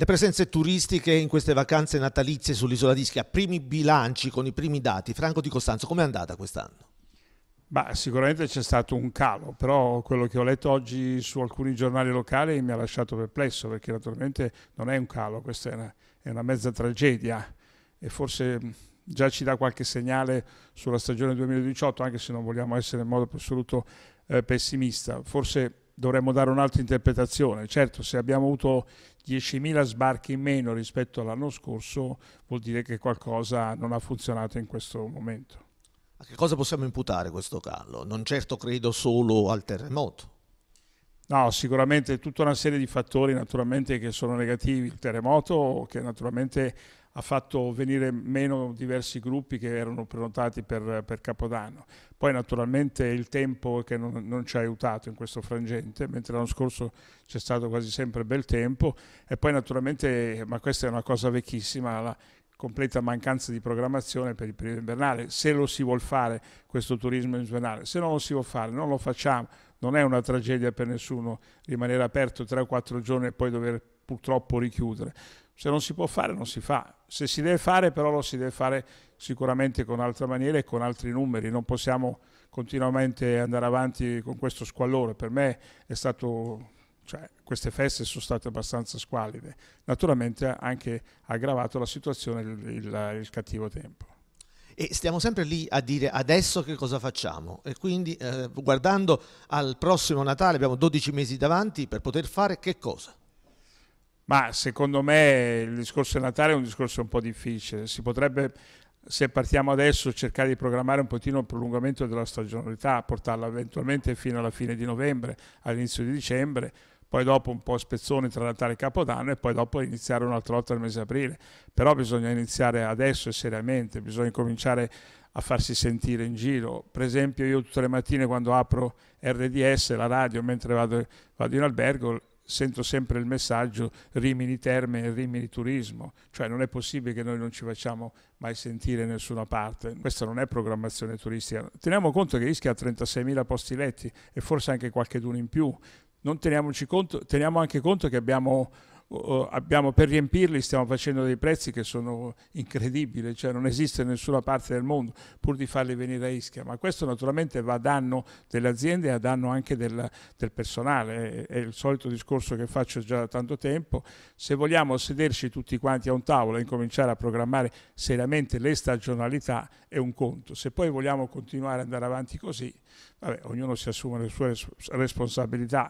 Le presenze turistiche in queste vacanze natalizie sull'isola di Ischia, primi bilanci con i primi dati. Franco di Costanzo, com'è andata quest'anno? Bah, sicuramente c'è stato un calo, però quello che ho letto oggi su alcuni giornali locali mi ha lasciato perplesso, perché naturalmente non è un calo, questa è una, è una mezza tragedia e forse già ci dà qualche segnale sulla stagione 2018, anche se non vogliamo essere in modo assoluto eh, pessimista. Forse dovremmo dare un'altra interpretazione. Certo, se abbiamo avuto 10.000 sbarchi in meno rispetto all'anno scorso, vuol dire che qualcosa non ha funzionato in questo momento. A che cosa possiamo imputare questo calo? Non certo credo solo al terremoto. No, sicuramente tutta una serie di fattori naturalmente che sono negativi. Il terremoto che naturalmente ha fatto venire meno diversi gruppi che erano prenotati per, per Capodanno. Poi naturalmente il tempo che non, non, ci ha aiutato in questo frangente, mentre l'anno scorso c'è stato quasi sempre bel tempo. E poi naturalmente, ma questa è una cosa vecchissima, la completa mancanza di programmazione per il periodo invernale, se lo si vuole fare questo turismo invernale, se non lo si vuole fare non lo facciamo, non è una tragedia per nessuno rimanere aperto 3 o 4 giorni e poi dover purtroppo richiudere se non si può fare non si fa, se si deve fare però lo si deve fare sicuramente con altre maniere e con altri numeri, non possiamo continuamente andare avanti con questo squallore, per me è stato, cioè, queste feste sono state abbastanza squallide, naturalmente ha anche aggravato la situazione il, il, il cattivo tempo. E stiamo sempre lì a dire adesso che cosa facciamo? E quindi eh, guardando al prossimo Natale abbiamo 12 mesi davanti per poter fare che cosa? Ma secondo me il discorso di Natale è un discorso un po' difficile. Si potrebbe, se partiamo adesso, cercare di programmare un pochino il prolungamento della stagionalità, portarla eventualmente fino alla fine di novembre, all'inizio di dicembre, poi dopo un po' spezzoni tra Natale e Capodanno e poi dopo iniziare un'altra volta nel mese di aprile. Però bisogna iniziare adesso e seriamente, bisogna cominciare a farsi sentire in giro. Per esempio io tutte le mattine quando apro RDS, la radio, mentre vado, vado in albergo, sento sempre il messaggio Rimini Terme Rimini Turismo, cioè non è possibile che noi non ci facciamo mai sentire in nessuna parte, questa non è programmazione turistica. Teniamo conto che Ischia ha 36.000 posti letti e forse anche qualche d'uno in più, non teniamoci conto, teniamo anche conto che abbiamo abbiamo, per riempirli stiamo facendo dei prezzi che sono incredibili, cioè non esiste in nessuna parte del mondo pur di farli venire a Ischia, ma questo naturalmente va a danno delle aziende e a danno anche del, del personale, è, è, il solito discorso che faccio già da tanto tempo, se vogliamo sederci tutti quanti a un tavolo e incominciare a programmare seriamente le stagionalità è un conto, se poi vogliamo continuare ad andare avanti così, vabbè, ognuno si assume le sue responsabilità,